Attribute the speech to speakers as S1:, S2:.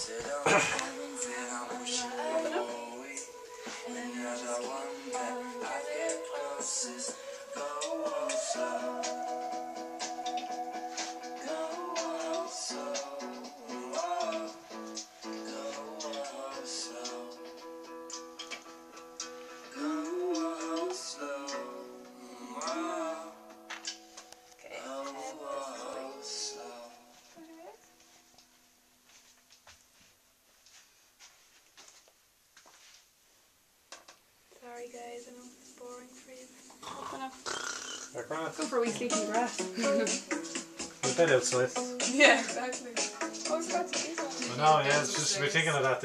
S1: Said
S2: guys, I know it's boring for you. Open up.
S3: They're grand.
S2: Go for a wee sleep in the grass.
S3: We've been outside.
S2: yeah, exactly. Oh, I forgot to do that.
S3: I know, yeah, it's just we're thinking of that.